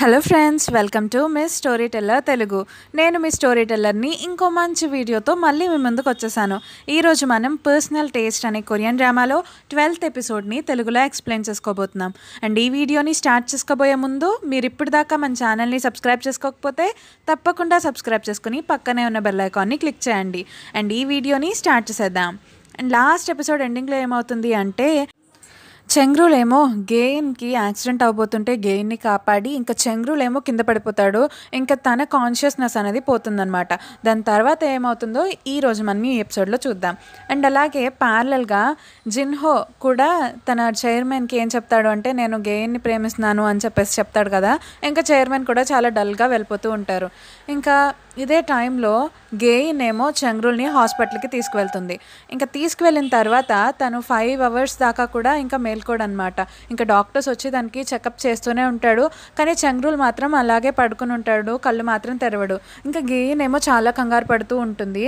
Hello friends welcome to miss story teller Telugu నేను మీ story టెల్లర్ని ఇంకో మంచి వీడియోతో మళ్ళీ మీ ముందుకు వచ్చేసాను. ఈరోజు మనం పర్సనల్ టేస్ట్ అనే కొరియన్ డ్రామాలో ట్వెల్త్ ఎపిసోడ్ని తెలుగులో ఎక్స్ప్లెయిన్ చేసుకోబోతున్నాం. అండ్ ఈ వీడియోని స్టార్ట్ చేసుకోబోయే ముందు మీరు ఇప్పటిదాకా మన ఛానల్ని సబ్స్క్రైబ్ చేసుకోకపోతే తప్పకుండా సబ్స్క్రైబ్ చేసుకుని పక్కనే ఉన్న బెల్ ఐకాన్ని క్లిక్ చేయండి. అండ్ ఈ వీడియోని స్టార్ట్ చేసేద్దాం. అండ్ లాస్ట్ ఎపిసోడ్ ఎండింగ్లో ఏమవుతుంది అంటే చెంగ్రూలేమో గెయిన్కి యాక్సిడెంట్ అవబోతుంటే గెయిన్ని కాపాడి ఇంకా చెంగ్రూలేమో కింద పడిపోతాడు. ఇంకా తన కాన్షియస్నెస్ అనేది పోతుందనమాట దాని తర్వాత ఏమవుతుందో ఈ రోజు మనం ఈ ఎపిసోడ్లో చూద్దాం. అండ్ అలాగే ప్యారలల్గా జిన్హో కూడా తన చైర్మన్కి ఏం చెప్తాడు అంటే నేను గెయిన్ని ప్రేమిస్తున్నాను అని చెప్పేసి చెప్తాడు కదా. ఇంకా చైర్మన్ కూడా చాలా డల్గా వెళ్ళిపోతూ ఉంటారు. ఇంకా ఇదే టైంలో గేయినేమో ఏమో చంగ్రుల్ని హాస్పిటల్కి తీసుకువెళ్తుంది. ఇంకా తీసుకువెళ్ళిన తర్వాత తను ఫైవ్ అవర్స్ దాకా కూడా ఇంకా మేల్కోడనమాట ఇంకా డాక్టర్స్ వచ్చి దానికి చెకప్ చేస్తూనే ఉంటాడు. కానీ చంగ్రుల్ మాత్రం అలాగే పడుకుని ఉంటాడు. కళ్ళు మాత్రం తెరవడు. ఇంకా గెయిన్ ఏమో చాలా కంగారు పడుతూ ఉంటుంది.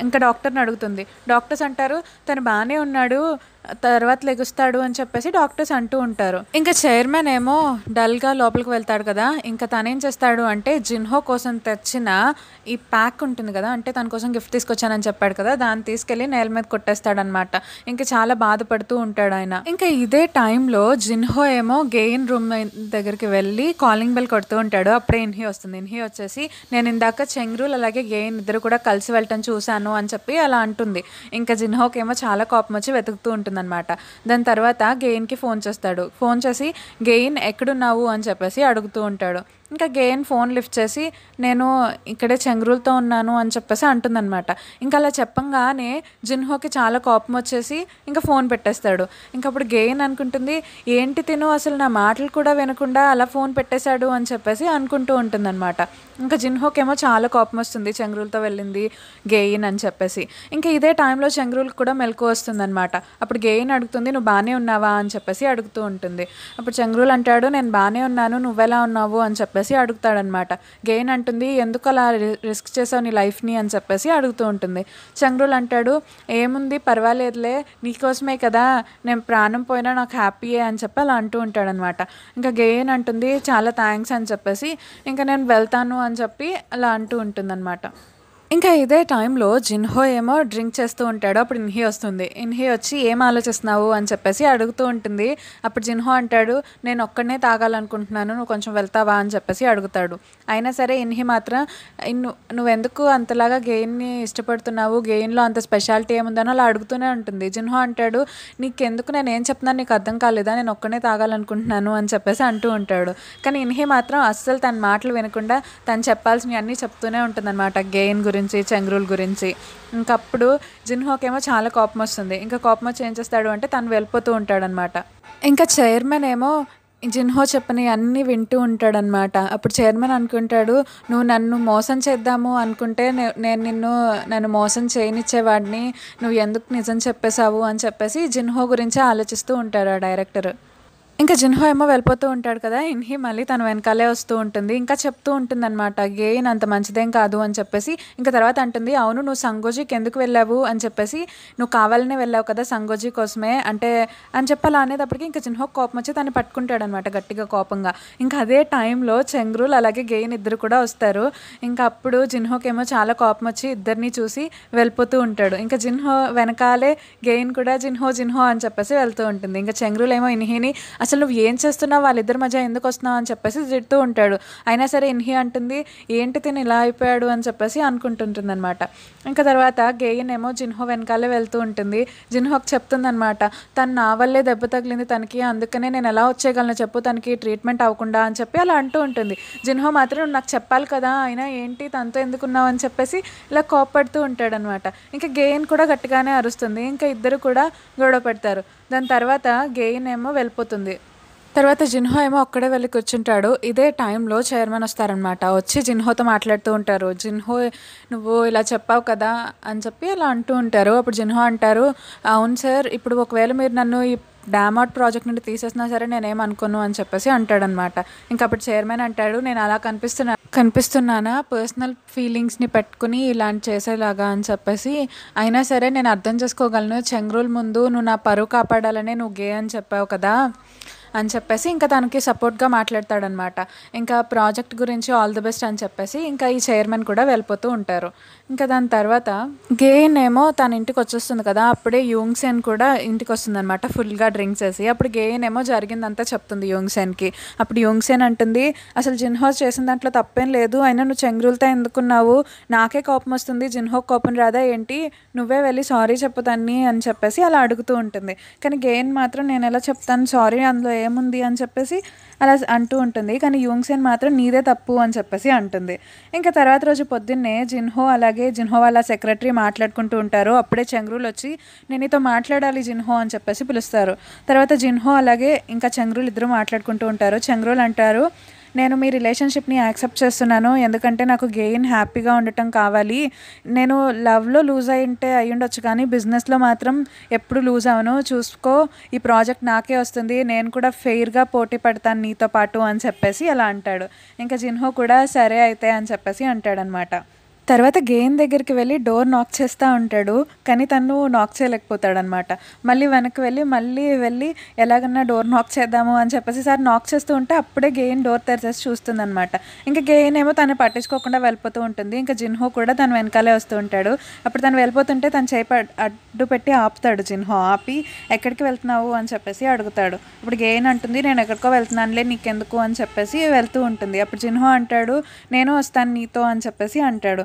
ఇంకా డాక్టర్ని అడుగుతుంది. డాక్టర్స్ అంటారు తను బాగానే ఉన్నాడు. తర్వాత లెగుస్తాడు అని చెప్పేసి డాక్టర్స్ అంటూ ఉంటారు. ఇంకా చైర్మన్ ఏమో డల్గా లోపలికి వెళ్తాడు కదా ఇంకా తనేం చేస్తాడు అంటే జిన్హో కోసం తెచ్చిన ఈ ప్యాక్ ఉంటుంది కదా అంటే తన కోసం గిఫ్ట్ తీసుకొచ్చానని చెప్పాడు కదా దాన్ని తీసుకెళ్ళి నేల మీద కొట్టేస్తాడనమాట. ఇంకా చాలా బాధపడుతూ ఉంటాడు ఆయన. ఇంకా ఇదే టైంలో జిన్హో ఏమో గెయిన్ రూమ్ దగ్గరికి వెళ్ళి కాలింగ్ బెల్ కొడుతూ ఉంటాడు. అప్పుడే ఇన్హి వస్తుంది. ఇన్హి వచ్చేసి నేను ఇందాక చెంగ్రూల్ అలాగే గెయిన్ ఇద్దరు కూడా కలిసి వెళ్ళటం చూశాను అని చెప్పి అలా అంటుంది. ఇంకా జిన్హోకి ఏమో చాలా కోపం వచ్చి వెతుకుతూ ఉంటుంది అనమాట దాని తర్వాత గెయిన్కి ఫోన్ చేస్తాడు. ఫోన్ చేసి గెయిన్ ఎక్కడున్నావు? అని చెప్పేసి అడుగుతూ ఉంటాడు. ఇంకా గెయిన్ ఫోన్ లిఫ్ట్ చేసి నేను ఇక్కడే చంగ్రూలతో ఉన్నాను అని చెప్పేసి అంటుందన్నమాట. ఇంకా అలా చెప్పంగానే జిన్హోకి చాలా కోపం వచ్చేసి ఇంకా ఫోన్ పెట్టేస్తాడు. ఇంకా అప్పుడు గెయిన్ అనుకుంటుంది ఏంటి తిను అసలు నా మాటలు కూడా వినకుండా అలా ఫోన్ పెట్టేశాడు అని చెప్పేసి అనుకుంటూ ఉంటుందన్నమాట. ఇంకా జిన్హోకేమో చాలా కోపం వస్తుంది చంగ్రూలతో వెళ్ళింది గెయిన్ అని చెప్పేసి. ఇంకా ఇదే టైంలో చంగ్రూల్కి కూడా మెలకు వస్తుందన్నమాట. అప్పుడు గెయిన్ అడుగుతుంది నువ్వు బాగానే ఉన్నావా? అని చెప్పేసి అడుగుతూ ఉంటుంది. అప్పుడు చంగ్రూల్ అంటాడు నేను బాగానే ఉన్నాను నువ్వెలా ఉన్నావు? అని చెప్పేసి చెప్పేసి అడుగుతాడనమాట. గెయిన్ అంటుంది ఎందుకు అలా రిస్క్ చేసావు నీ లైఫ్ని? అని చెప్పేసి అడుగుతూ ఉంటుంది. చంద్రుల్ అంటాడు ఏముంది పర్వాలేదులే నీకోసమే కదా నేను ప్రాణం పోయినా నాకు హ్యాపీయే అని చెప్పి అలా అంటూ ఉంటాడనమాట. ఇంకా గెయిన్ అంటుంది చాలా థ్యాంక్స్ అని చెప్పేసి ఇంకా నేను వెళ్తాను అని చెప్పి అలా అంటూ ఉంటుందన్నమాట ఇంకా ఇదే టైంలో జిన్హో ఏమో డ్రింక్ చేస్తూ ఉంటాడు. అప్పుడు ఇన్హి వస్తుంది. ఇన్హి వచ్చి ఏం ఆలోచిస్తున్నావు? అని చెప్పేసి అడుగుతూ ఉంటుంది. అప్పుడు జిన్హో అంటాడు నేను ఒక్కడనే తాగాలనుకుంటున్నాను. నువ్వు కొంచెం వెళ్తావా? అని చెప్పేసి అడుగుతాడు. అయినా సరే ఇన్హి మాత్రం నువ్వెందుకు అంతలాగా గెయిన్ని ఇష్టపడుతున్నావు? గెయిన్లో అంత స్పెషాలిటీ ఏముందని అలా అడుగుతూనే ఉంటుంది. జిన్హో అంటాడు నీకెందుకు? నేను ఏం చెప్తున్నాను నీకు అర్థం కాలేదా? నేను ఒక్కనే తాగాలనుకుంటున్నాను. అని చెప్పేసి అంటూ ఉంటాడు. కానీ ఇన్హి మాత్రం అస్సలు తన మాటలు వినకుండా తను చెప్పాల్సినవి అన్నీ చెప్తూనే ఉంటుందన్నమాట గెయిన్ గురించి. గురించి చంగ్రూల్ గురించి. ఇంకప్పుడు జిన్హోకేమో చాలా కోపం వస్తుంది. ఇంకా కోపం వచ్చి ఏం చేస్తాడు అంటే తను వెళ్ళిపోతూ ఉంటాడనమాట. ఇంకా చైర్మన్ ఏమో జిన్హో చెప్పని అన్నీ వింటూ ఉంటాడనమాట. అప్పుడు చైర్మన్ అనుకుంటాడు నువ్వు నన్ను మోసం చేద్దాము అనుకుంటే నే- నేను నిన్ను నన్ను మోసం చేయనిచ్చేవాడిని. నువ్వు ఎందుకు నిజం చెప్పేశావు? అని చెప్పేసి జిన్హో గురించి ఆలోచిస్తూ ఉంటాడు ఆ డైరెక్టర్. ఇంకా జిన్హో ఏమో వెళ్ళిపోతూ ఉంటాడు కదా ఇన్హి మళ్ళీ తన వెనకాలే వస్తూ ఉంటుంది. ఇంకా చెప్తూ ఉంటుంది అనమాట గెయిన్ అంత మంచిదేం కాదు అని చెప్పేసి. ఇంకా తర్వాత అంటుంది అవును నువ్వు సంగోజీకి ఎందుకు వెళ్ళావు? అని చెప్పేసి నువ్వు కావాలనే వెళ్ళావు కదా సంగోజీ కోసమే. అంటే అని చెప్పాలా అనేటప్పటికి ఇంకా జిన్హో కోపం వచ్చి తను పట్టుకుంటాడు అనమాట గట్టిగా కోపంగా. ఇంకా అదే టైంలో చెంగ్రూల్ అలాగే గెయిన్ ఇద్దరు కూడా వస్తారు. ఇంకా అప్పుడు జిన్హోకేమో చాలా కోపం వచ్చి ఇద్దరిని చూసి వెళ్ళిపోతూ ఉంటాడు. ఇంకా జిన్హో వెనకాలే గెయిన్ కూడా జిన్హో జిన్హో అని చెప్పేసి వెళ్తూ ఉంటుంది. ఇంకా చెంగ్రూల్ ఏమో ఇన్హిని అసలు నువ్వు ఏం చేస్తున్నావు? వాళ్ళిద్దరి మధ్య ఎందుకు వస్తున్నావు? అని చెప్పేసి తిడుతూ ఉంటాడు. అయినా సరే ఇన్హి అంటుంది ఏంటి తిని ఇలా అయిపోయాడు? అని చెప్పేసి అనుకుంటుంటుంది అనమాట ఇంకా తర్వాత గేయిన్ ఏమో జిన్హో వెనకాలే వెళ్తూ ఉంటుంది. జిన్హోకి చెప్తుందనమాట తను నా వల్లే దెబ్బ తగిలింది తనకి అందుకనే నేను ఎలా వచ్చేయగలను చెప్పు తనకి ట్రీట్మెంట్ అవ్వకుండా అని చెప్పి అలా అంటూ ఉంటుంది. జిన్హో మాత్రం నాకు చెప్పాలి కదా అయినా ఏంటి తనతో ఎందుకున్నావు అని చెప్పేసి ఇలా కోప్పడుతూ ఉంటాడనమాట ఇంకా గేయిన్ కూడా గట్టిగానే అరుస్తుంది. ఇంకా ఇద్దరు కూడా గొడవ పెడతారు. దాని తర్వాత గెయిన్ ఏమో వెళ్ళిపోతుంది. తర్వాత జిన్హో ఏమో ఒక్కడే వెళ్ళి కూర్చుంటాడు. ఇదే టైంలో చైర్మన్ వస్తారనమాట వచ్చి జిన్హోతో మాట్లాడుతూ ఉంటారు. జిన్హో నువ్వు ఇలా చెప్పావు కదా అని చెప్పి అలా అంటూ ఉంటారు. అప్పుడు జిన్హో అంటారు అవును సార్ ఇప్పుడు ఒకవేళ మీరు నన్ను ఈ డామాట్ ప్రాజెక్ట్ నుండి తీసేసినా సరే నేనేం అనుకోను అని చెప్పేసి అంటాడనమాట. ఇంకా అప్పుడు చైర్మన్ అంటాడు నేను అలా కనిపిస్తున్నా కనిపిస్తున్నానా? పర్సనల్ ఫీలింగ్స్ని పెట్టుకుని ఇలాంటి చేసేలాగా అని చెప్పేసి అయినా సరే నేను అర్థం చేసుకోగలను. చెంగ్రూల్ ముందు నువ్వు నా పరువు కాపాడాలనే నువ్వు గే అని చెప్పావు కదా. అని చెప్పేసి ఇంకా తనకి సపోర్ట్గా మాట్లాడతాడనమాట. ఇంకా ప్రాజెక్ట్ గురించి ఆల్ ది బెస్ట్ అని చెప్పేసి ఇంకా ఈ చైర్మన్ కూడా వెళ్ళిపోతూ ఉంటారు. ఇంకా దాని తర్వాత గేన్ ఏమో తన ఇంటికి వచ్చేస్తుంది కదా అప్పుడే యూంగ్సెన్ కూడా ఇంటికి వస్తుంది అనమాట ఫుల్గా డ్రింక్ చేసి. అప్పుడు గేన్ ఏమో జరిగిందంతా చెప్తుంది యూంగ్సెన్కి అప్పుడు యూంగ్సెన్ అంటుంది అసలు జిన్హోస్ చేసిన దాంట్లో తప్పేం లేదు అయినా నువ్వు చెంగురులతో ఎందుకున్నావు నాకే కోపం వస్తుంది జిన్హో కోపం రాదా ఏంటి? నువ్వే వెళ్ళి సారీ చెప్పుతాన్ని అని చెప్పేసి అలా అడుగుతూ ఉంటుంది. కానీ గెయిన్ మాత్రం నేను ఎలా చెప్తాను? సారీ అందులో ఏముంది అని చెప్పేసి అలా అంటూ ఉంటుంది. కానీ యూంగ్సేన్ మాత్రం నీదే తప్పు అని చెప్పేసి అంటుంది. ఇంకా తర్వాత రోజు పొద్దున్నే జిన్హో అలాగే జిన్హో వాళ్ళ సెక్రటరీ మాట్లాడుకుంటూ ఉంటారు. అప్పుడే చంగ్రూలు వచ్చి నేను నీతో మాట్లాడాలి జిన్హో అని చెప్పేసి పిలుస్తారు. తర్వాత జిన్హో అలాగే ఇంకా చంగ్రూలు ఇద్దరు మాట్లాడుకుంటూ ఉంటారు. చంగ్రూలు అంటారు నేను మీ రిలేషన్షిప్ని యాక్సెప్ట్ చేస్తున్నాను. ఎందుకంటే నాకు గెయిన్ హ్యాపీగా ఉండటం కావాలి. నేను లవ్లో లూజ్ అయ్యింటే ఉంటే అయి ఉండొచ్చు కానీ బిజినెస్లో మాత్రం ఎప్పుడు లూజ్ అవను చూసుకో ఈ ప్రాజెక్ట్ నాకే వస్తుంది. నేను కూడా ఫెయిర్గా పోటీ పడతాను నీతో పాటు అని చెప్పేసి అలా అంటాడు. ఇంకా జిన్హో కూడా సరే అయితే అని చెప్పేసి అంటాడనమాట. తర్వాత గేమ్ దగ్గరికి వెళ్ళి డోర్ నాక్ చేస్తూ ఉంటాడు కానీ తను నాక్ చేయలేకపోతాడనమాట. మళ్ళీ వెనక్కి వెళ్ళి మళ్ళీ వెళ్ళి ఎలాగన్నా డోర్ నాక్ చేద్దాము అని చెప్పేసి సార్ నాక్ చేస్తూ ఉంటే అప్పుడే గెయిన్ డోర్ తెరిచేసి చూస్తుందనమాట. ఇంకా గెయిన్ ఏమో తను పట్టించుకోకుండా వెళ్ళిపోతూ ఉంటుంది. ఇంకా జిన్హో కూడా తను వెనకాలే వస్తూ ఉంటాడు. అప్పుడు తను వెళ్ళిపోతుంటే తను చేయి అడ్డు పెట్టి ఆపుతాడు జిన్హో. ఆపి ఎక్కడికి వెళ్తున్నావు? అని చెప్పేసి అడుగుతాడు. ఇప్పుడు గెయిన్ అంటుంది నేను ఎక్కడికో వెళ్తున్నానులే నీకెందుకు? అని చెప్పేసి వెళ్తూ ఉంటుంది. అప్పుడు జిన్హో అంటాడు నేను వస్తాను నీతో అని చెప్పేసి అంటాడు.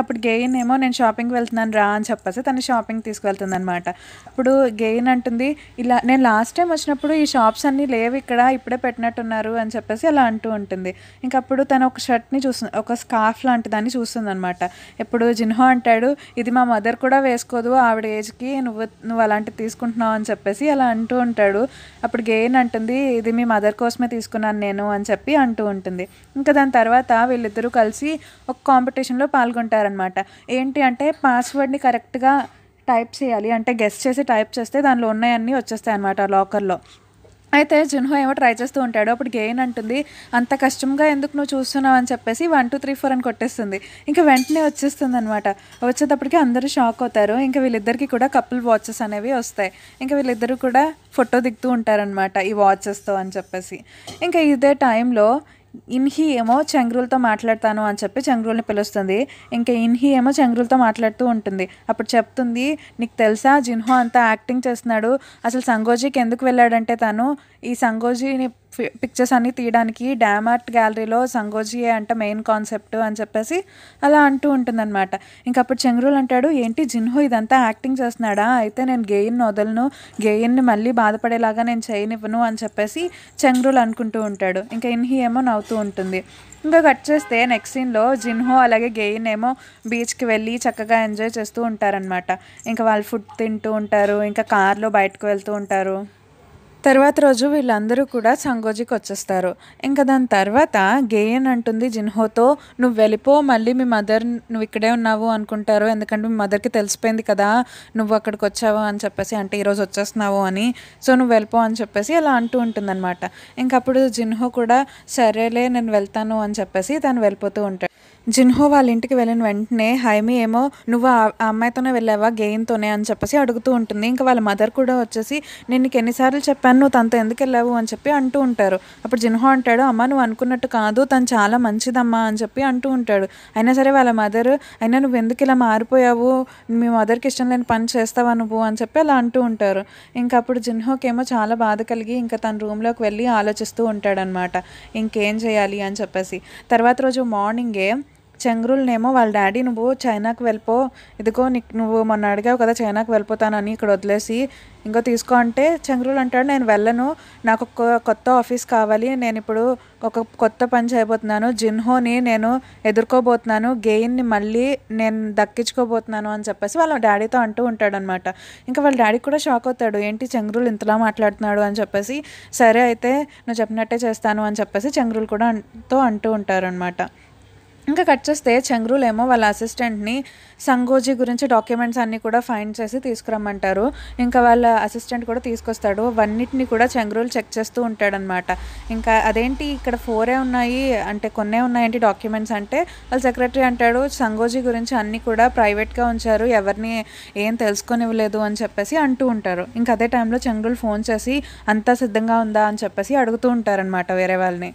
అప్పుడు గెయిన్ ఏమో నేను షాపింగ్కి వెళ్తున్నాను రా అని చెప్పేసి తను షాపింగ్ తీసుకువెళ్తుంది అనమాట అప్పుడు గెయిన్ అంటుంది ఇలా నేను లాస్ట్ టైం వచ్చినప్పుడు ఈ షాప్స్ అన్నీ లేవు ఇక్కడ ఇప్పుడే పెట్టినట్టున్నారు అని చెప్పేసి అలా అంటూ ఉంటుంది. ఇంకా అప్పుడు తను ఒక షర్ట్ని చూస్తుంది ఒక స్కార్ఫ్ లాంటి దాన్ని చూస్తుంది అనమాట ఇప్పుడు జిన్హో అంటాడు ఇది మా మదర్ కూడా వేసుకోదు ఆవిడ ఏజ్కి నువ్వు నువ్వు అలాంటివి తీసుకుంటున్నావు అని చెప్పేసి అలా అంటూ ఉంటాడు. అప్పుడు గెయిన్ అంటుంది ఇది మీ మదర్ కోసమే తీసుకున్నాను నేను అని చెప్పి అంటూ ఉంటుంది. ఇంకా దాని తర్వాత వీళ్ళిద్దరూ కలిసి ఒక కాంపిటీషన్లో ఉంటారనమాట ఏంటి అంటే పాస్వర్డ్ని కరెక్ట్గా టైప్ చేయాలి. అంటే గెస్ట్ చేసి టైప్ చేస్తే దానిలో ఉన్నాయన్నీ వచ్చేస్తాయి అనమాట లాకర్లో అయితే జున్హో ఏమో ట్రై చేస్తూ ఉంటాడు. అప్పుడు గెయిన్ అంటుంది. అంత కష్టంగా ఎందుకు నువ్వు చూస్తున్నావు? అని చెప్పేసి వన్ టూ త్రీ ఫోర్ అని కొట్టేస్తుంది. ఇంకా వెంటనే వచ్చేస్తుంది అనమాట వచ్చేటప్పటికి అందరూ షాక్ అవుతారు. ఇంకా వీళ్ళిద్దరికి కూడా కపుల్ వాచెస్ అనేవి వస్తాయి. ఇంకా వీళ్ళిద్దరూ కూడా ఫోటో దిగుతూ ఉంటారనమాట ఈ వాచెస్తో అని చెప్పేసి. ఇంకా ఇదే టైంలో ఇన్హి ఏమో చంగ్రూలతో మాట్లాడతాను అని చెప్పి చంగ్రూల్ని పిలుస్తుంది. ఇంకా ఇన్హి ఏమో చంగ్రూలతో మాట్లాడుతూ ఉంటుంది. అప్పుడు చెప్తుంది నీకు తెలుసా జిన్హో అంతా యాక్టింగ్ చేస్తున్నాడు. అసలు సంగోజీకి ఎందుకు వెళ్ళాడంటే తను? ఈ సంగోజీని పిక్చర్స్ అన్నీ తీయడానికి డ్యామ్ ఆర్ట్ గ్యాలరీలో సంగోజీయే అంట మెయిన్ కాన్సెప్ట్ అని చెప్పేసి అలా అంటూ ఉంటుందన్నమాట. ఇంకప్పుడు చంగ్రూల్ అంటాడు ఏంటి జిన్హో ఇదంతా యాక్టింగ్ చేస్తున్నాడా? అయితే నేను గెయిన్ వదలను గేయిన్ని మళ్ళీ బాధపడేలాగా నేను చేయనివ్వను అని చెప్పేసి చంగ్రూల్ అనుకుంటూ ఉంటాడు. ఇంకా ఇన్హి ఏమో నవ్వుతూ ఉంటుంది. ఇంకా కట్ చేస్తే నెక్స్ట్ సీన్లో జిన్హో అలాగే గెయిన్ ఏమో బీచ్కి వెళ్ళి చక్కగా ఎంజాయ్ చేస్తూ ఉంటారనమాట ఇంకా వాళ్ళు ఫుడ్ తింటూ ఉంటారు ఇంకా కార్లో బయటకు వెళ్తూ ఉంటారు. తర్వాత రోజు వీళ్ళందరూ కూడా సంగోజికి వచ్చేస్తారు. ఇంకా దాని తర్వాత గేయన్ అంటుంది జిన్హోతో నువ్వు వెళ్ళిపో మళ్ళీ మీ మదర్ నువ్వు ఇక్కడే ఉన్నావు అనుకుంటారు. ఎందుకంటే మీ మదర్కి తెలిసిపోయింది కదా నువ్వు అక్కడికి వచ్చావు అని చెప్పేసి అంటే ఈరోజు వచ్చేస్తున్నావు అని. సో నువ్వు వెళ్ళిపో అని చెప్పేసి అలా అంటూ ఉంటుందన్నమాట. ఇంకా అప్పుడు జిన్హో కూడా సరేలే నేను వెళ్తాను అని చెప్పేసి తను వెళ్ళిపోతూ ఉంటాడు. జిన్హో వాళ్ళ ఇంటికి వెళ్ళిన వెంటనే హైమి ఏమో నువ్వు ఆ అమ్మాయితోనే వెళ్ళావా గెయిన్తోనే అని చెప్పేసి అడుగుతూ ఉంటుంది. ఇంకా వాళ్ళ మదర్ కూడా వచ్చేసి నేను నీకు ఎన్నిసార్లు చెప్పాను నువ్వు తనతో ఎందుకు వెళ్ళావు? అని చెప్పి అంటూ ఉంటారు. అప్పుడు జిన్హో అంటాడు అమ్మ నువ్వు అనుకున్నట్టు కాదు తను చాలా మంచిదమ్మా అని చెప్పి అంటూ ఉంటాడు. అయినా సరే వాళ్ళ మదర్ అయినా నువ్వు ఎందుకు ఇలా మారిపోయావు? మీ మదర్కి ఇష్టం లేని పని చేస్తావా నువ్వు? అని చెప్పి అలా అంటూ ఉంటారు. ఇంకా అప్పుడు జిన్హోకేమో చాలా బాధ కలిగి ఇంకా తన రూమ్లోకి వెళ్ళి ఆలోచిస్తూ ఉంటాడనమాట. ఇంకేం చేయాలి? అని చెప్పేసి. తర్వాత రోజు మార్నింగే చంగ్రూల్నేమో వాళ్ళ డాడీ నువ్వు చైనాకి వెళ్ళిపో. ఇదిగో నీకు నువ్వు మొన్న అడిగావు కదా చైనాకి వెళ్ళిపోతానని ఇక్కడ వదిలేసి ఇంకో తీసుకో అంటే చంగ్రుల్ అంటాడు నేను వెళ్ళను. నాకు ఒక కొత్త ఆఫీస్ కావాలి. నేను ఇప్పుడు ఒక కొత్త పని చేయబోతున్నాను. జిన్హోని నేను ఎదుర్కోబోతున్నాను. గెయిన్ని మళ్ళీ నేను దక్కించుకోబోతున్నాను అని చెప్పేసి వాళ్ళ డాడీతో అంటూ ఉంటాడనమాట. ఇంకా వాళ్ళ డాడీ కూడా షాక్ అవుతాడు ఏంటి చంగ్రుల్ ఇంతలా మాట్లాడుతున్నాడు? అని చెప్పేసి సరే అయితే నువ్వు చెప్పినట్టే చేస్తాను అని చెప్పేసి చంగ్రూల్ కూడా అంటూ అంటూ ఉంటారనమాట. ఇంకా కట్ చేస్తే చంద్రులు వాళ్ళ అసిస్టెంట్ని సంగోజీ గురించి డాక్యుమెంట్స్ అన్నీ కూడా ఫైండ్ చేసి తీసుకురమ్మంటారు. ఇంకా వాళ్ళ అసిస్టెంట్ కూడా తీసుకొస్తాడు. అవన్నిటిని కూడా చంద్రులు చెక్ చేస్తూ ఉంటాడనమాట ఇంకా అదేంటి ఇక్కడ ఫోరే ఉన్నాయి అంటే కొన్నే ఉన్నాయంటే డాక్యుమెంట్స్ అంటే. వాళ్ళ సెక్రటరీ అంటాడు సంగోజీ గురించి అన్నీ కూడా ప్రైవేట్గా ఉంచారు. ఎవరిని ఏం తెలుసుకొనివ్వలేదు అని చెప్పేసి అంటూ ఉంటారు. ఇంకా అదే టైంలో చంద్రులు ఫోన్ చేసి అంతా సిద్ధంగా ఉందా అని చెప్పేసి అడుగుతూ ఉంటారనమాట వేరే వాళ్ళని.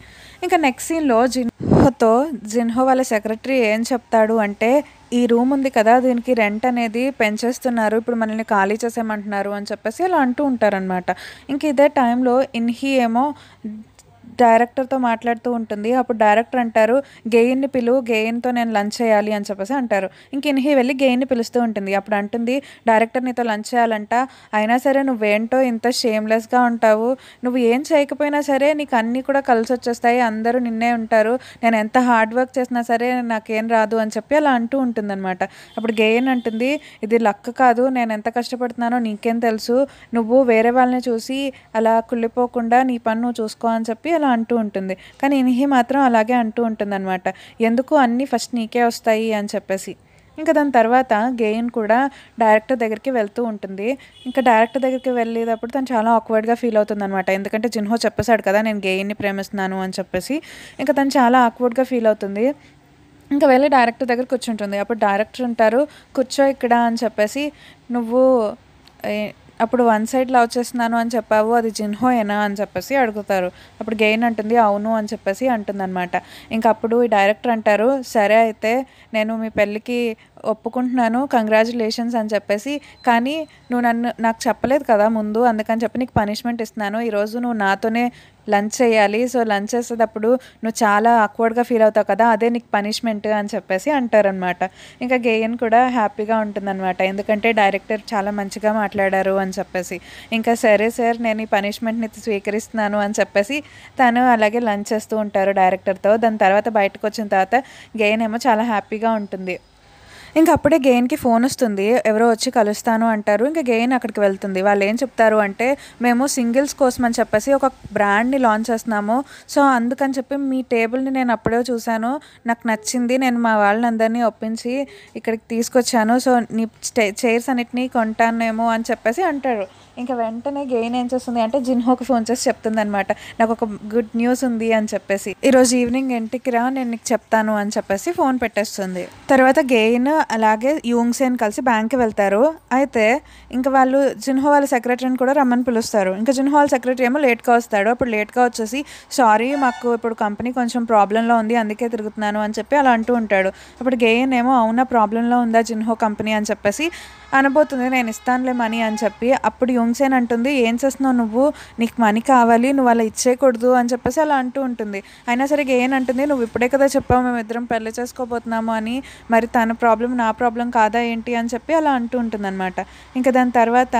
ఇంకా నెక్స్ట్ సీన్లో జిన్హోతో జిన్హో వాళ్ళ సెక్రటరీ ఏం చెప్తాడు అంటే ఈ రూమ్ ఉంది కదా దీనికి రెంట్ అనేది పెంచేస్తున్నారు ఇప్పుడు మనల్ని ఖాళీ చేసేయమంటున్నారు అని చెప్పేసి అలా అంటూ ఉంటారనమాట ఇంక ఇదే టైంలో ఇన్హి ఏమో డైరెక్టర్తో మాట్లాడుతూ ఉంటుంది. అప్పుడు డైరెక్టర్ అంటారు గెయిన్ని పిలువు గెయిన్తో నేను లంచ్ చేయాలి అని చెప్పేసి అంటారు. ఇంక ఇన్హి వెళ్ళి గెయిన్ని పిలుస్తూ ఉంటుంది. అప్పుడు అంటుంది డైరెక్టర్ నీతో లంచ్ చేయాలంట. అయినా సరే నువ్వేంటో ఇంత షేమ్లెస్గా ఉంటావు. నువ్వు ఏం చేయకపోయినా సరే నీకు అన్నీ కూడా కలిసి వచ్చేస్తాయి. అందరూ నిన్నే ఉంటారు. నేను ఎంత హార్డ్ వర్క్ చేసినా సరే నాకేం రాదు అని చెప్పి అలా అంటూ ఉంటుందన్నమాట. అప్పుడు గెయిన్ అంటుంది ఇది లక్ కాదు. నేను ఎంత కష్టపడుతున్నానో నీకేం తెలుసు. నువ్వు వేరే వాళ్ళని చూసి అలా కుళ్ళిపోకుండా నీ పని నువ్వు చూసుకో అని చెప్పి అలా అంటూ ఉంటుంది. కానీ ఇన్హి మాత్రం అలాగే అంటూ ఉంటుందన్నమాట. ఎందుకు అన్నీ ఫస్ట్ నీకే వస్తాయి అని చెప్పేసి. ఇంకా దాని తర్వాత గెయిన్ కూడా డైరెక్టర్ దగ్గరికి వెళ్తూ ఉంటుంది. ఇంకా డైరెక్టర్ దగ్గరికి వెళ్ళేటప్పుడు తను చాలా ఆక్వర్డ్గా ఫీల్ అవుతుంది అనమాట ఎందుకంటే జిన్హో చెప్పేశాడు కదా నేను గెయిన్ని ప్రేమిస్తున్నాను అని చెప్పేసి. ఇంకా తను చాలా ఆక్వర్డ్గా ఫీల్ అవుతుంది. ఇంకా వెళ్ళి డైరెక్టర్ దగ్గర కూర్చుంటుంది. అప్పుడు డైరెక్టర్ ఉంటారు కూర్చో ఇక్కడ అని చెప్పేసి. నువ్వు అప్పుడు వన్ సైడ్ లవ్ చేస్తున్నాను అని చెప్పావు అది జిన్హోయేనా అని చెప్పేసి అడుగుతారు. అప్పుడు గెయిన్ అంటుంది అవును అని చెప్పేసి అంటుందన్నమాట. ఇంకా అప్పుడు ఈ డైరెక్టర్ అంటారు సరే అయితే నేను మీ పెళ్ళికి ఒప్పుకుంటున్నాను కంగ్రాచులేషన్స్ అని చెప్పేసి. కానీ నువ్వు నన్ను నాకు చెప్పలేదు కదా ముందు అందుకని చెప్పి నీకు పనిష్మెంట్ ఇస్తున్నాను. ఈరోజు నువ్వు నాతోనే లంచ్ చేయాలి. సో లంచ్ చేసేటప్పుడు నువ్వు చాలా అక్వర్డ్గా ఫీల్ అవుతావు కదా అదే నీకు పనిష్మెంట్ అని చెప్పేసి అంటారనమాట ఇంకా గేయన్ కూడా హ్యాపీగా ఉంటుందన్నమాట. ఎందుకంటే డైరెక్టర్ చాలా మంచిగా మాట్లాడారు అని చెప్పేసి. ఇంకా సరే సార్ నేను ఈ పనిష్మెంట్ని స్వీకరిస్తున్నాను అని చెప్పేసి తను అలాగే లంచ్ చేస్తూ ఉంటారు డైరెక్టర్తో దాని తర్వాత బయటకు వచ్చిన తర్వాత గెయిన్ ఏమో చాలా హ్యాపీగా ఉంటుంది. ఇంకా అప్పుడే గెయిన్కి ఫోన్ వస్తుంది. ఎవరో వచ్చి కలుస్తాను అంటారు. ఇంకా గెయిన్ అక్కడికి వెళ్తుంది. వాళ్ళు ఏం చెప్తారు అంటే మేము సింగిల్స్ కోసం అని చెప్పేసి ఒక బ్రాండ్ని లాంచ్ చేస్తున్నాము. సో అందుకని చెప్పి మీ టేబుల్ని నేను అప్పుడే చూశాను. నాకు నచ్చింది. నేను మా వాళ్ళందరినీ ఒప్పించి ఇక్కడికి తీసుకొచ్చాను. సో నీ చైర్స్ అన్నిటినీ కొంటానేమో అని చెప్పేసి అంటారు. ఇంకా వెంటనే గెయిన్ ఏం చేస్తుంది అంటే జిన్హోకి ఫోన్ చేసి చెప్తుంది అనమాట నాకు ఒక గుడ్ న్యూస్ ఉంది అని చెప్పేసి. ఈరోజు ఈవినింగ్ ఇంటికి రా నేను నీకు చెప్తాను అని చెప్పేసి ఫోన్ పెట్టేస్తుంది. తర్వాత గెయిన్ అలాగే యూంగ్సేన్ కలిసి బ్యాంక్కి వెళ్తారు. అయితే ఇంకా వాళ్ళు జిన్హో వాళ్ళ సెక్రటరీని కూడా రమ్మని పిలుస్తారు. ఇంకా జిన్హో వాళ్ళ సెక్రటరీ ఏమో లేట్గా వస్తాడు. అప్పుడు లేట్గా వచ్చేసి సారీ మాకు ఇప్పుడు కంపెనీ కొంచెం ప్రాబ్లంలో ఉంది అందుకే తిరుగుతున్నాను అని చెప్పి అలా అంటూ ఉంటాడు. అప్పుడు గేయన్ ఏమో అవునా ప్రాబ్లంలో ఉందా జిన్హో కంపెనీ అని చెప్పేసి అనబోతుంది నేను ఇస్తానులే మనీ అని చెప్పి. అప్పుడు యుంగ్సేన్ అంటుంది ఏం చేస్తున్నావు నువ్వు? నీకు మనీ కావాలి నువ్వు అలా ఇచ్చేయకూడదు అని చెప్పేసి అలా అంటూ ఉంటుంది. అయినా సరే గేన్ అంటుంది నువ్వు ఇప్పుడే కదా చెప్పావు మేము ఇద్దరం పెళ్ళి చేసుకోబోతున్నాము అని. మరి తన ప్రాబ్లం నా ప్రాబ్లం కాదా ఏంటి? అని చెప్పి అలా అంటూ ఉంటుంది అనమాట ఇంకా దాని తర్వాత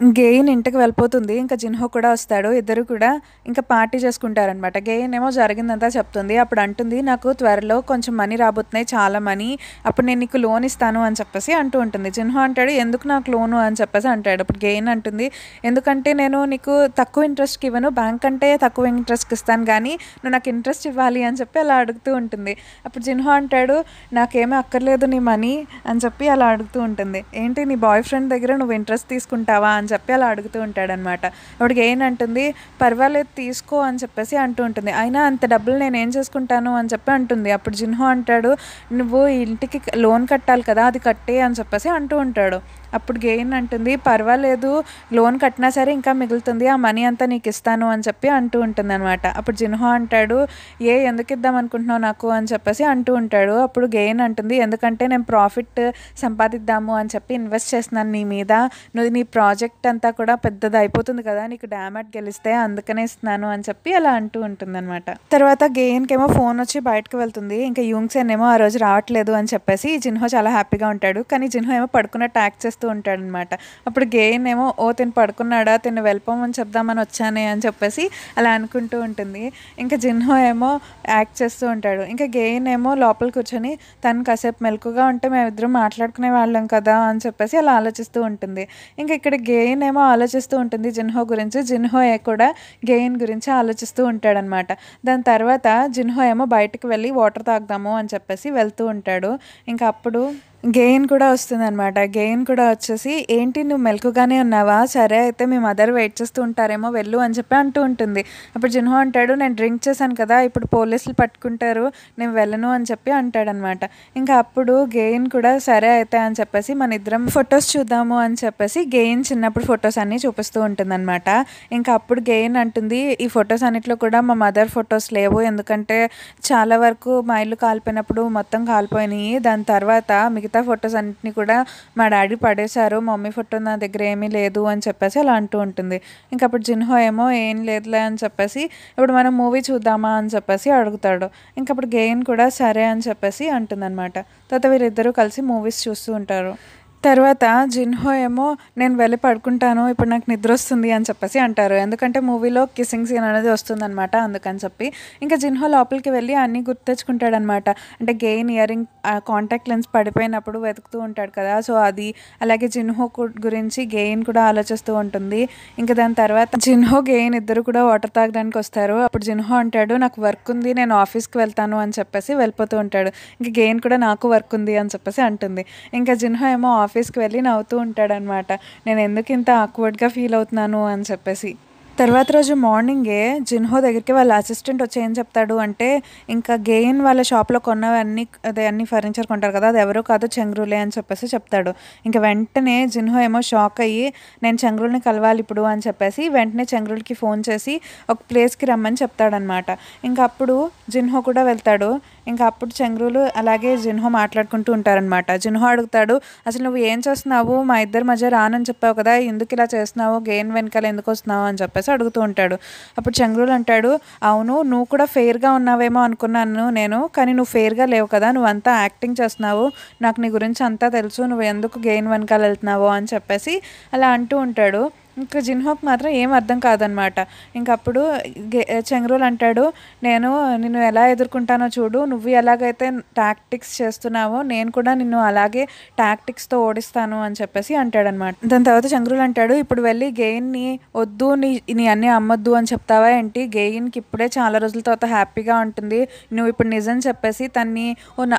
గెయిన్ ఇంటికి వెళ్ళిపోతుంది. ఇంకా జిన్హో కూడా వస్తాడు. ఇద్దరు కూడా ఇంకా పార్టీ చేసుకుంటారనమాట గెయిన్ ఏమో జరిగిందంతా చెప్తుంది. అప్పుడు అంటుంది నాకు త్వరలో కొంచెం మనీ రాబోతున్నాయి చాలా మనీ. అప్పుడు నేను నీకు లోన్ ఇస్తాను అని చెప్పేసి అంటూ ఉంటుంది. జిన్హో అంటాడు ఎందుకు నాకు లోను అని చెప్పేసి అంటాడు. అప్పుడు గెయిన్ అంటుంది ఎందుకంటే నేను నీకు తక్కువ ఇంట్రెస్ట్కి ఇవ్వను. బ్యాంక్ అంటే తక్కువ ఇంట్రెస్ట్కి ఇస్తాను కానీ నువ్వు నాకు ఇంట్రెస్ట్ ఇవ్వాలి అని చెప్పి అలా అడుగుతూ ఉంటుంది. అప్పుడు జిన్హో అంటాడు నాకేమీ అక్కర్లేదు నీ మనీ అని చెప్పి అలా అడుగుతూ ఉంటుంది. ఏంటి నీ బాయ్ ఫ్రెండ్ దగ్గర నువ్వు ఇంట్రెస్ట్ తీసుకుంటావా అని చెప్పి అలా అడుగుతూ ఉంటాడనమాట. ఇప్పుడు ఏంటంటుంది? పర్వాలేదు తీసుకో అని చెప్పేసి అంటూ ఉంటుంది. అయినా అంత డబ్బులు నేను ఏం చేసుకుంటాను అని చెప్పి అంటుంది. అప్పుడు జిన్హో అంటాడు నువ్వు ఇంటికి లోన్ కట్టాలి కదా అది కట్టే అని చెప్పేసి అంటూ ఉంటాడు. అప్పుడు గెయిన్ అంటుంది పర్వాలేదు లోన్ కట్టినా సరే ఇంకా మిగులుతుంది ఆ మనీ అంతా నీకు ఇస్తాను అని చెప్పి అంటూ ఉంటుంది అనమాట అప్పుడు జిన్హో అంటాడు ఏ ఎందుకు ఇద్దాం అనుకుంటున్నావు నాకు? అని చెప్పేసి అంటూ ఉంటాడు. అప్పుడు గెయిన్ అంటుంది ఎందుకంటే నేను ప్రాఫిట్ సంపాదిద్దాము అని చెప్పి ఇన్వెస్ట్ చేస్తున్నాను నీ మీద. నువ్వు నీ ప్రాజెక్ట్ అంతా కూడా పెద్దది అయిపోతుంది కదా నీకు డ్యామేట్ గెలిస్తే అందుకనే ఇస్తున్నాను అని చెప్పి అలా అంటూ ఉంటుంది అనమాట తర్వాత గెయిన్కి ఏమో ఫోన్ వచ్చి బయటకు వెళ్తుంది ఇంకా యూంగ్సెన్ ఏమో ఆ రోజు రావట్లేదు అని చెప్పేసి జిన్హో చాలా హ్యాపీగా ఉంటాడు. కానీ జిన్హో ఏమో పడుకున్న ట్యాక్ చేస్తూ ఉంటాడనమాట. అప్పుడు గెయిన్ ఏమో ఓ తిను పడుకున్నాడా తిను వెళ్ళిపోమని చెప్దామని వచ్చానే అని చెప్పేసి అలా అనుకుంటూ ఉంటుంది. ఇంకా జిన్హో ఏమో యాక్ట్ చేస్తూ ఉంటాడు. ఇంకా గెయిన్ ఏమో లోపల కూర్చొని తను కాసేపు మెలకుగా ఉంటే మేమిద్దరం మాట్లాడుకునే వాళ్ళం కదా అని చెప్పేసి అలా ఆలోచిస్తూ ఉంటుంది. ఇంకా ఇక్కడ గెయిన్ ఏమో ఆలోచిస్తూ ఉంటుంది జిన్హో గురించి. జిన్హో ఏ కూడా గెయిన్ గురించి ఆలోచిస్తూ ఉంటాడనమాట. దాని తర్వాత జిన్హో ఏమో బయటకు వెళ్ళి వాటర్ తాగుదాము అని చెప్పేసి వెళ్తూ ఉంటాడు. ఇంకా అప్పుడు గెయిన్ కూడా వస్తుందన్నమాట. గెయిన్ కూడా వచ్చేసి ఏంటి నువ్వు మెలకుగానే ఉన్నావా? సరే అయితే మీ మదర్ వెయిట్ చేస్తూ ఉంటారేమో వెళ్ళు అని చెప్పి అంటూ ఉంటుంది. అప్పుడు జిన్హో అంటాడు నేను డ్రింక్ చేశాను కదా ఇప్పుడు పోలీసులు పట్టుకుంటారు నేను వెళ్ళను అని చెప్పి అంటాడనమాట ఇంకా అప్పుడు గెయిన్ కూడా సరే అయితే అని చెప్పేసి మన ఇద్దరం ఫొటోస్ చూద్దాము అని చెప్పేసి గెయిన్ చిన్నప్పుడు ఫొటోస్ అన్నీ చూపిస్తూ ఉంటుందన్నమాట. ఇంకా అప్పుడు గెయిన్ అంటుంది ఈ ఫొటోస్ అన్నిట్లో కూడా మా మదర్ ఫొటోస్ లేవు ఎందుకంటే చాలా వరకు మా ఇల్లు కాలిపోయినప్పుడు మొత్తం కాలిపోయినాయి. దాని తర్వాత మిగతా ఫొటోస్ అన్నింటినీ కూడా మా డాడీ పడేశారు మమ్మీ ఫోటో నా దగ్గర ఏమీ లేదు అని చెప్పేసి అలా అంటూ ఉంటుంది. ఇంకా అప్పుడు జిన్హో ఏమో ఏం లేదులే అని చెప్పేసి ఇప్పుడు మనం మూవీ చూద్దామా అని చెప్పేసి అడుగుతాడు. ఇంకా అప్పుడు గెయిన్ కూడా సరే అని చెప్పేసి అంటుందన్నమాట. తర్వాత వీరిద్దరూ కలిసి మూవీస్ చూస్తూ ఉంటారు. తర్వాత జిన్హో ఏమో నేను వెళ్ళి పడుకుంటాను ఇప్పుడు నాకు నిద్ర వస్తుంది అని చెప్పేసి అంటారు. ఎందుకంటే మూవీలో కిస్సింగ్ సీన్ అనేది వస్తుందనమాట అందుకని చెప్పి. ఇంకా జిన్హో లోపలికి వెళ్ళి అన్నీ గుర్తు తెచ్చుకుంటాడనమాట అంటే గెయిన్ ఇయరింగ్ కాంటాక్ట్ లెన్స్ పడిపోయినప్పుడు వెతుకుతూ ఉంటాడు కదా. సో అది అలాగే జిన్హో కు- గురించి గెయిన్ కూడా ఆలోచిస్తూ ఉంటుంది. ఇంకా దాని తర్వాత జిన్హో గెయిన్ ఇద్దరు కూడా వాటర్ తాగడానికి వస్తారు. అప్పుడు జిన్హో అంటాడు నాకు వర్క్ ఉంది నేను ఆఫీస్కి వెళ్తాను అని చెప్పేసి వెళ్ళిపోతూ ఉంటాడు. ఇంకా గెయిన్ కూడా నాకు వర్క్ ఉంది అని చెప్పేసి అంటుంది. ఇంకా జిన్హో ఏమో ఆఫీస్కి వెళ్ళి నవ్వుతూ ఉంటాడనమాట. నేను ఎందుకు ఇంత ఆక్వర్డ్గా ఫీల్ అవుతున్నాను అని చెప్పేసి. తర్వాత రోజు మార్నింగే జిన్హో దగ్గరికి వాళ్ళ అసిస్టెంట్ వచ్చి ఏం చెప్తాడు అంటే ఇంకా గెయిన్ వాళ్ళ షాప్లో కొన్నవన్నీ అదే అన్ని ఫర్నిచర్ కొంటారు కదా అది ఎవరో కాదు చంగ్రూలే అని చెప్పేసి చెప్తాడు. ఇంకా వెంటనే జిన్హో ఏమో షాక్ అయ్యి నేను చంగ్రూల్ని కలవాలి ఇప్పుడు అని చెప్పేసి వెంటనే చంగ్రూల్కి ఫోన్ చేసి ఒక ప్లేస్కి రమ్మని చెప్తాడనమాట. ఇంకా అప్పుడు జిన్హో కూడా వెళ్తాడు. ఇంకా అప్పుడు చంద్రులు అలాగే జిన్హో మాట్లాడుకుంటూ ఉంటారనమాట జిన్హో అడుగుతాడు అసలు నువ్వు ఏం చేస్తున్నావు? మా ఇద్దరి మధ్య రానని చెప్పావు కదా ఎందుకు ఇలా చేస్తున్నావు? గేన్ వెనకాల ఎందుకు వస్తున్నావు? అని చెప్పేసి అడుగుతూ ఉంటాడు. అప్పుడు చంద్రులు అంటాడు అవును నువ్వు కూడా ఫెయిర్గా ఉన్నావేమో అనుకున్నాను నేను కానీ నువ్వు ఫెయిర్గా లేవు కదా నువ్వు అంతా యాక్టింగ్ చేస్తున్నావు. నాకు నీ గురించి అంతా తెలుసు నువ్వు ఎందుకు గేన్ వెనకాల వెళ్తున్నావు? అని చెప్పేసి అలా అంటూ ఉంటాడు. ఇంకా జిన్హోక్ మాత్రం ఏం అర్థం కాదనమాట. ఇంకప్పుడు చెంగ్రూల్ అంటాడు నేను నిన్ను ఎలా ఎదుర్కొంటానో చూడు నువ్వు ఎలాగైతే టాక్టిక్స్ చేస్తున్నావో నేను కూడా నిన్ను అలాగే టాక్టిక్స్తో ఓడిస్తాను అని చెప్పేసి అంటాడనమాట. దాని తర్వాత చంద్రులు అంటాడు ఇప్పుడు వెళ్ళి గెయిన్ని వద్దు నీ నీ అన్నీ అమ్మొద్దు అని చెప్తావా ఏంటి? గెయిన్కి ఇప్పుడే చాలా రోజుల తర్వాత హ్యాపీగా ఉంటుంది. నువ్వు ఇప్పుడు నిజం చెప్పేసి తన్ని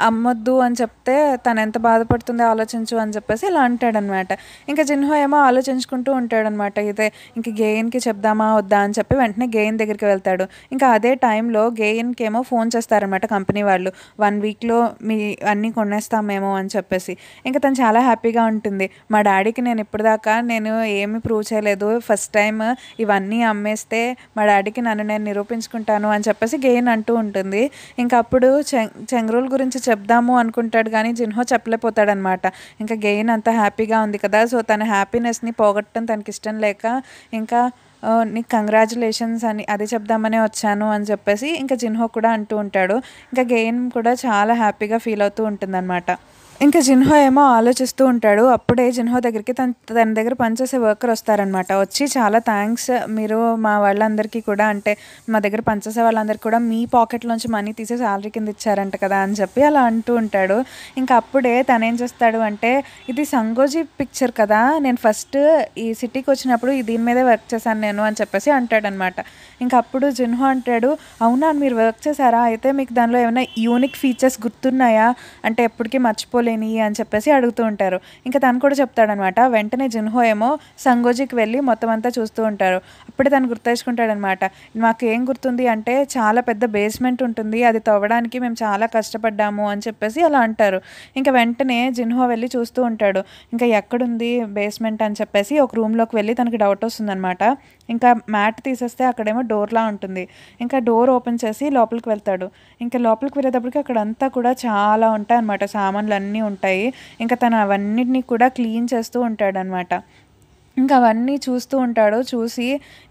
అమ్మొద్దు అని చెప్తే తను ఎంత బాధపడుతుందో ఆలోచించు అని చెప్పేసి ఇలా అంటాడనమాట. ఇంకా జిన్హో ఏమో ఆలోచించుకుంటూ ఉంటాడనమాట. అయితే ఇంక గెయిన్కి చెప్దామా వద్దా అని చెప్పి వెంటనే గెయిన్ దగ్గరికి వెళ్తాడు. ఇంకా అదే టైంలో గెయిన్కి ఏమో ఫోన్ చేస్తారనమాట కంపెనీ వాళ్ళు. వన్ వీక్లో మీ అన్నీ కొనేస్తామేమో అని చెప్పేసి. ఇంకా తను చాలా హ్యాపీగా ఉంటుంది. మా డాడీకి నేను ఇప్పటిదాకా నేను ఏమీ ప్రూవ్ చేయలేదు. ఫస్ట్ టైం ఇవన్నీ అమ్మేస్తే మా డాడీకి నన్ను నేను నిరూపించుకుంటాను అని చెప్పేసి గెయిన్ అంటూ ఉంటుంది. ఇంకా అప్పుడు చెం గురించి చెప్దాము అనుకుంటాడు కానీ జిన్హో చెప్పలేకపోతాడనమాట ఇంకా గెయిన్ అంత హ్యాపీగా ఉంది కదా సో తన హ్యాపీనెస్ని పోగొట్టడం తనకి ఇష్టం లేక ఇంకా నీకు కంగ్రాచులేషన్స్ అని అది చెప్దామనే వచ్చాను అని చెప్పేసి ఇంకా జిన్హో కూడా అంటూ ఉంటాడు. ఇంకా గెయిన్ కూడా చాలా హ్యాపీగా ఫీల్ అవుతూ ఉంటుందన్నమాట. ఇంకా జిన్హో ఏమో ఆలోచిస్తూ ఉంటాడు. అప్పుడే జిన్హో దగ్గరికి తన తన దగ్గర పనిచేసే వర్కర్ వస్తారనమాట వచ్చి చాలా థ్యాంక్స్ మీరు మా వాళ్ళందరికీ కూడా అంటే మా దగ్గర పనిచేసే వాళ్ళందరికీ కూడా మీ పాకెట్లోంచి మనీ తీసి శాలరీ కింద ఇచ్చారంట కదా అని చెప్పి అలా అంటూ ఉంటాడు. ఇంకా అప్పుడే తను ఏం చేస్తాడు అంటే ఇది సంగోజీ పిక్చర్ కదా నేను ఫస్ట్ ఈ సిటీకి వచ్చినప్పుడు దీని మీదే వర్క్ చేశాను నేను అని చెప్పేసి అంటాడనమాట ఇంకా అప్పుడు జిన్హో అంటాడు అవునా మీరు వర్క్ చేశారా? అయితే మీకు దానిలో ఏమైనా యూనిక్ ఫీచర్స్ గుర్తున్నాయా? అంటే ఎప్పటికీ మర్చిపోలేని అని చెప్పేసి అడుగుతూ ఉంటారు. ఇంకా తను కూడా చెప్తాడనమాట వెంటనే జిన్హో ఏమో సంగోజీకి వెళ్ళి మొత్తం అంతా చూస్తూ ఉంటారు అప్పుడే తను గుర్తించుకుంటాడనమాట మాకు ఏం గుర్తుంది అంటే చాలా పెద్ద బేస్మెంట్ ఉంటుంది అది తవ్వడానికి మేము చాలా కష్టపడ్డాము అని చెప్పేసి అలా అంటారు. ఇంకా వెంటనే జిన్హో వెళ్ళి చూస్తూ ఉంటాడు ఇంకా ఎక్కడుంది బేస్మెంట్? అని చెప్పేసి ఒక రూమ్లోకి వెళ్ళి తనకి డౌట్ వస్తుందన్నమాట ఇంకా మ్యాట్ తీసేస్తే అక్కడేమో డోర్లా ఉంటుంది. ఇంకా డోర్ ఓపెన్ చేసి లోపలికి వెళ్తాడు. ఇంకా లోపలికి వెళ్ళేటప్పటికి అక్కడ అంతా కూడా చాలా ఉంటాయి అనమాట సామాన్లు అన్నీ ఉంటాయి. ఇంకా తను అవన్నిటిని కూడా క్లీన్ చేస్తూ ఉంటాడనమాట ఇంకా అవన్నీ చూస్తూ ఉంటాడు. చూసి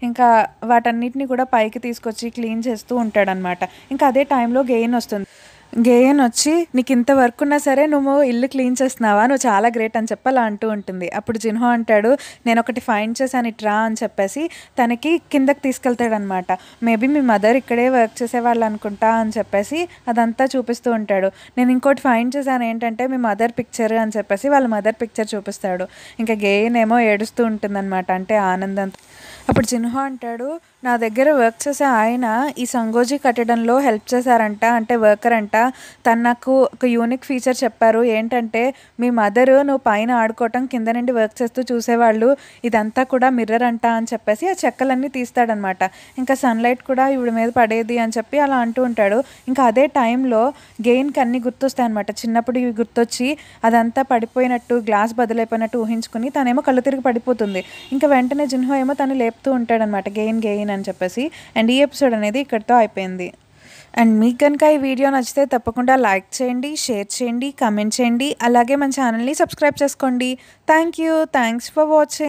ఇంకా వాటన్నిటిని కూడా పైకి తీసుకొచ్చి క్లీన్ చేస్తూ ఉంటాడనమాట ఇంకా అదే టైంలో గెయిన్ వస్తుంది. గేయన్ వచ్చి నీకు ఇంత వర్క్ ఉన్నా సరే నువ్వు ఇల్లు క్లీన్ చేస్తున్నావా? నువ్వు చాలా గ్రేట్ అని చెప్పి అలా అంటూ ఉంటుంది. అప్పుడు జిన్హో అంటాడు నేను ఒకటి ఫైండ్ చేశాను ఇట్రా అని చెప్పేసి తనకి కిందకి తీసుకెళ్తాడు అనమాట మేబీ మీ మదర్ ఇక్కడే వర్క్ చేసేవాళ్ళు అనుకుంటా అని చెప్పేసి అదంతా చూపిస్తూ ఉంటాడు. నేను ఇంకోటి ఫైండ్ చేశాను ఏంటంటే మీ మదర్ పిక్చర్ అని చెప్పేసి వాళ్ళ మదర్ పిక్చర్ చూపిస్తాడు. ఇంకా గేయన్ ఏమో ఏడుస్తూ ఉంటుందన్నమాట అంటే ఆనందం. అప్పుడు జిన్హో అంటాడు నా దగ్గర వర్క్ చేసే ఆయన ఈ సంగోజీ కట్టడంలో హెల్ప్ చేశారంట అంటే వర్కర్ అంట. తను నాకు ఒక యూనిక్ ఫీచర్ చెప్పారు. ఏంటంటే మీ మదర్ నువ్వు పైన ఆడుకోవటం కింద నుండి వర్క్ చేస్తూ చూసేవాళ్ళు ఇదంతా కూడా మిర్రర్ అంట అని చెప్పేసి ఆ చెక్కలన్నీ తీస్తాడనమాట ఇంకా సన్లైట్ కూడా ఇవిడ మీద పడేది అని చెప్పి అలా అంటూ ఉంటాడు. ఇంకా అదే టైంలో గెయిన్కి అన్నీ గుర్తొస్తాయి అనమాట చిన్నప్పుడు ఇవి గుర్తొచ్చి అదంతా పడిపోయినట్టు గ్లాస్ బదులైపోయినట్టు ఊహించుకుని తనేమో కళ్ళు తిరిగి పడిపోతుంది. ఇంకా వెంటనే జిన్హో ఏమో తను లేపుతూ ఉంటాడనమాట గెయిన్ గెయిన్ అని చెప్పేసి. అండ్ ఈ ఎపిసోడ్ అనేది ఇక్కడితో అయిపోయింది. అండ్ మీకు కనుక ఈ వీడియో నచ్చితే తప్పకుండా లైక్ చేయండి షేర్ చేయండి కమెంట్ చేయండి. అలాగే మన ఛానల్ని సబ్స్క్రైబ్ చేసుకోండి. Thank you. Thanks for watching.